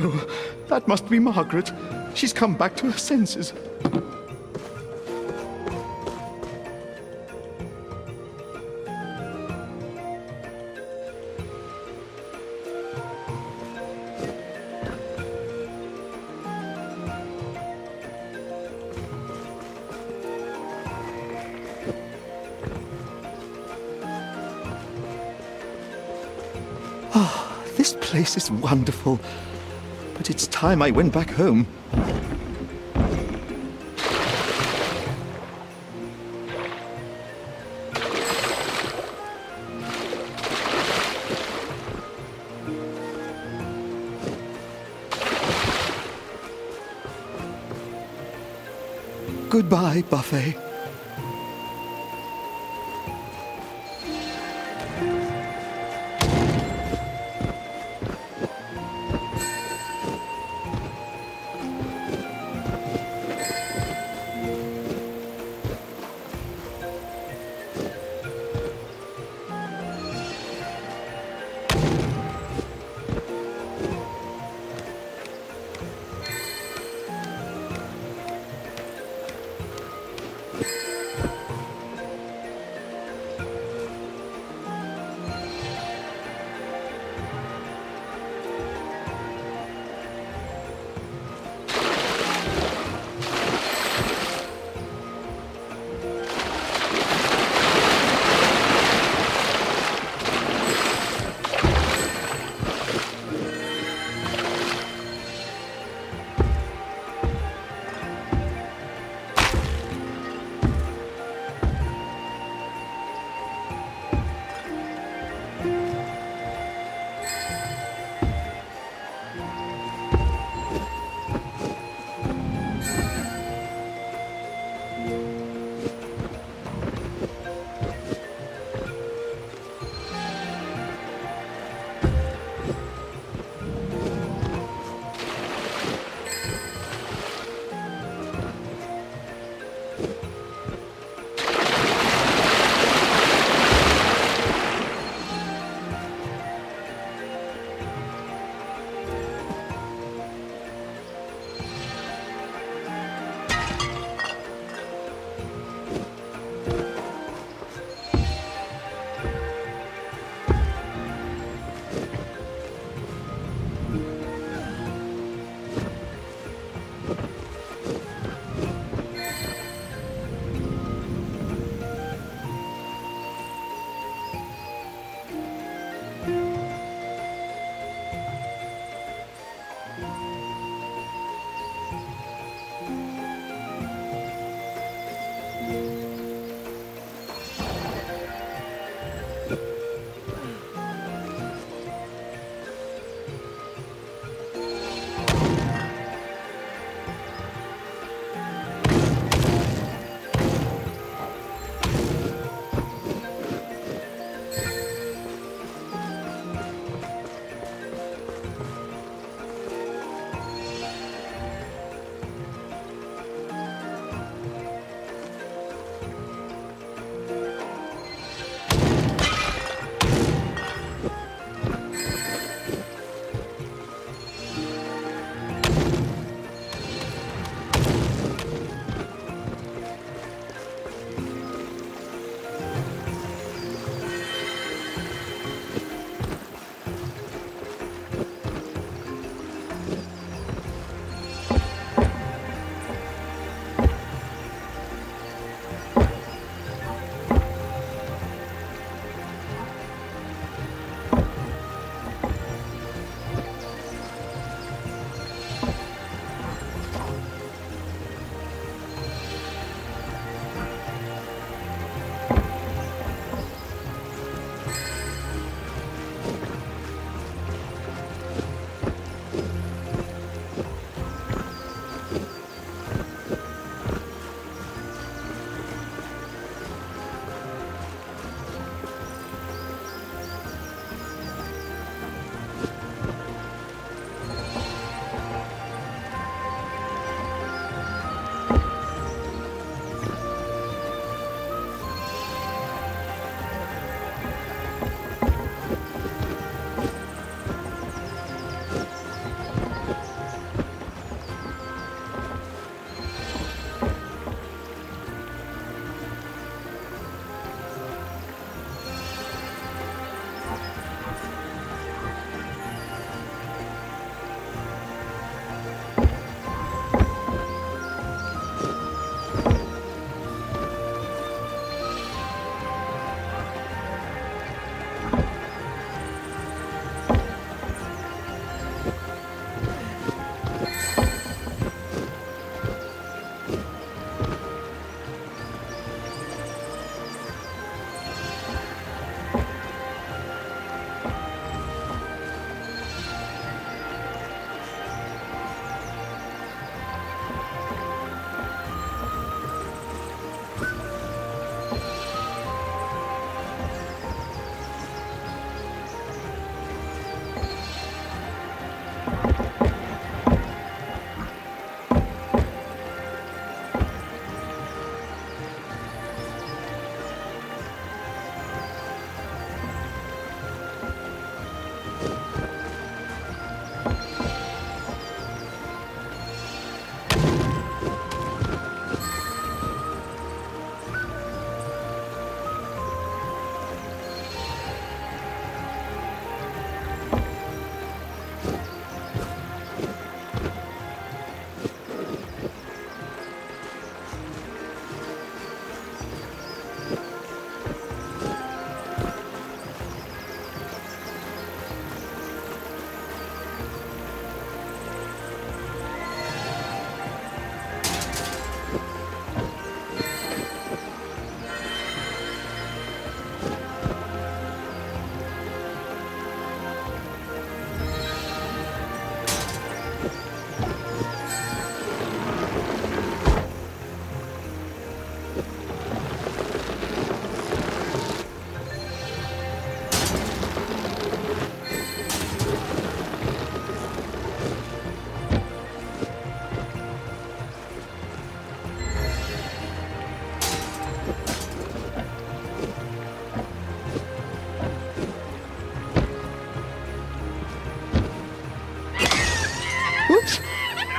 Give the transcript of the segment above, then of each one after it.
Oh, that must be Margaret. She's come back to her senses. Ah, this place is wonderful. It's time I went back home. Goodbye, Buffet.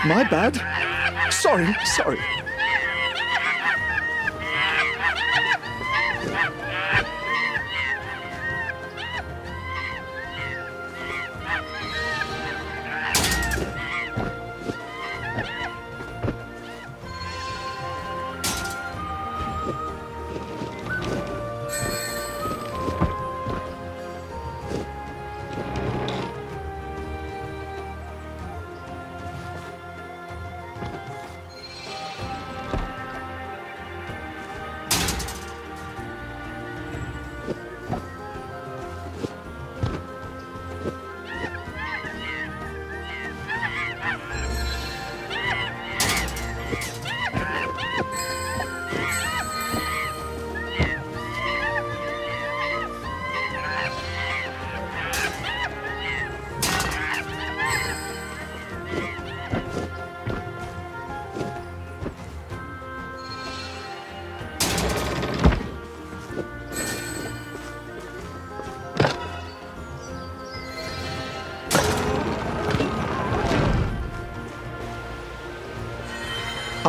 My bad. Sorry, sorry.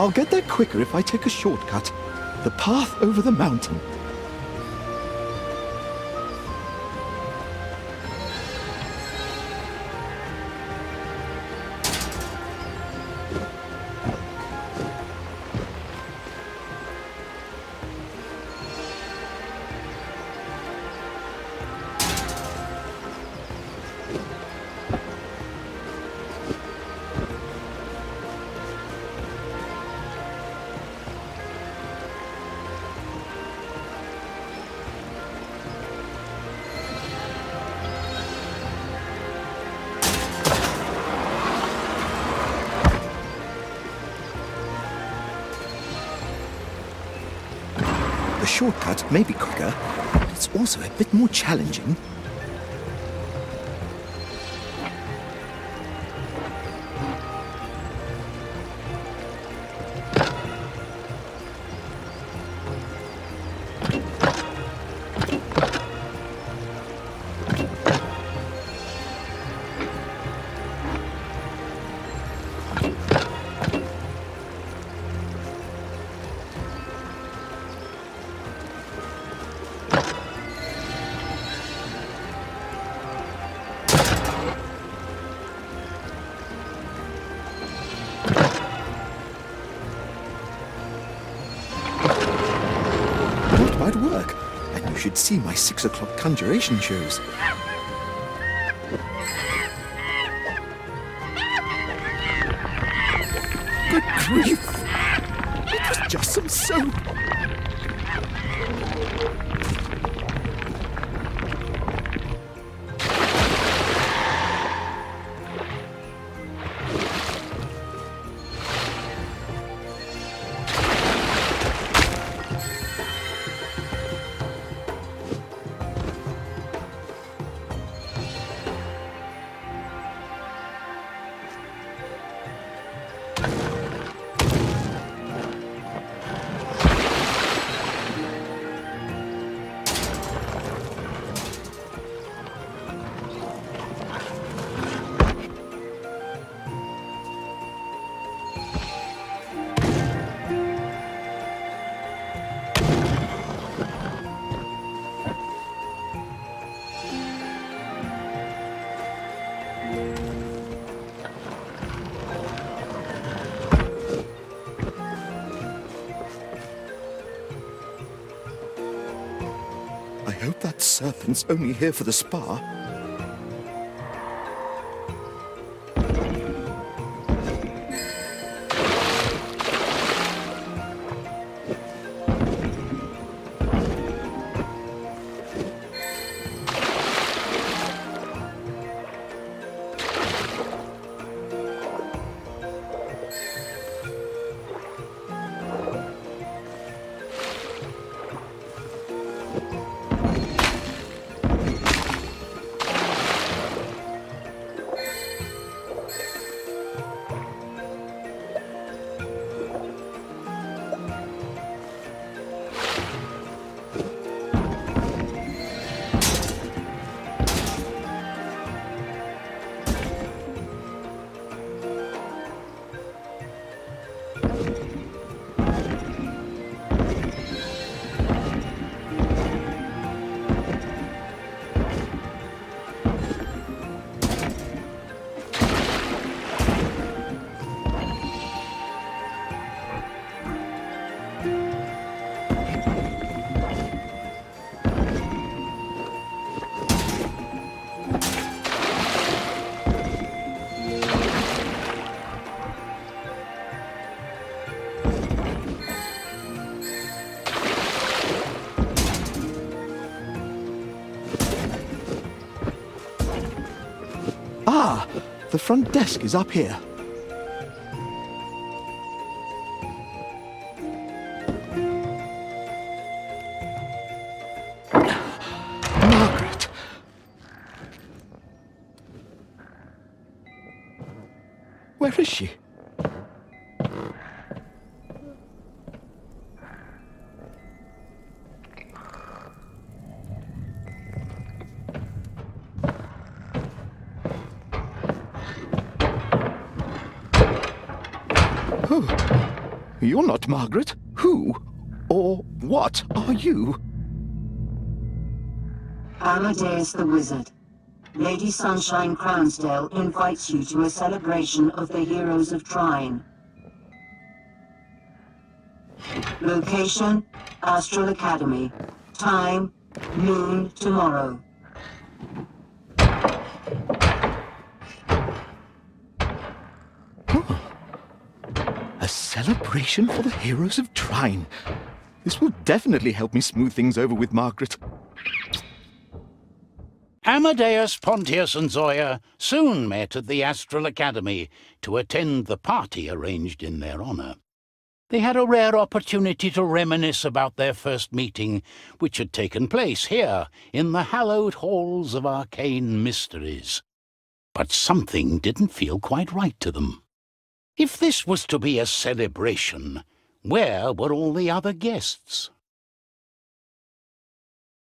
I'll get there quicker if I take a shortcut. The path over the mountain. Shortcut may be quicker, but it's also a bit more challenging. Should see my six o'clock conjuration shows. Good grief! It was just some soap. Hope that serpent's only here for the spa. Front desk is up here. Margaret. Where is she? You're not Margaret. Who or what are you? Amadeus the Wizard. Lady Sunshine Crownsdale invites you to a celebration of the heroes of Trine. Location, Astral Academy. Time, noon tomorrow. A for the heroes of Trine. This will definitely help me smooth things over with Margaret. Amadeus, Pontius, and Zoya soon met at the Astral Academy to attend the party arranged in their honour. They had a rare opportunity to reminisce about their first meeting, which had taken place here in the hallowed halls of arcane mysteries. But something didn't feel quite right to them. If this was to be a celebration, where were all the other guests?